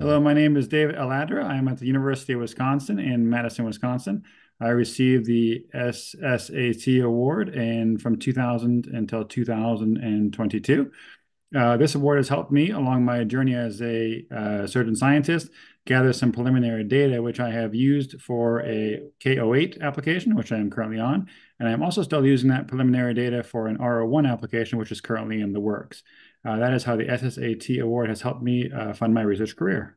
my name is David Al-Adra. I'm at the University of Wisconsin in Madison, Wisconsin. I received the SSAT award and from 2000 until 2022. Uh, this award has helped me along my journey as a uh, surgeon scientist gather some preliminary data, which I have used for a K08 application, which I am currently on. And I'm also still using that preliminary data for an R01 application, which is currently in the works. Uh, that is how the SSAT award has helped me uh, fund my research career.